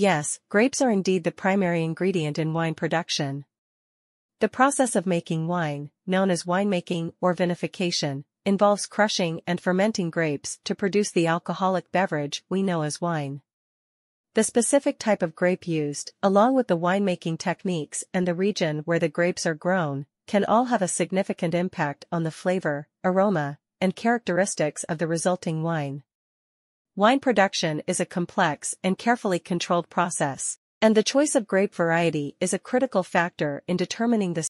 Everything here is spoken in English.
Yes, grapes are indeed the primary ingredient in wine production. The process of making wine, known as winemaking or vinification, involves crushing and fermenting grapes to produce the alcoholic beverage we know as wine. The specific type of grape used, along with the winemaking techniques and the region where the grapes are grown, can all have a significant impact on the flavor, aroma, and characteristics of the resulting wine. Wine production is a complex and carefully controlled process, and the choice of grape variety is a critical factor in determining the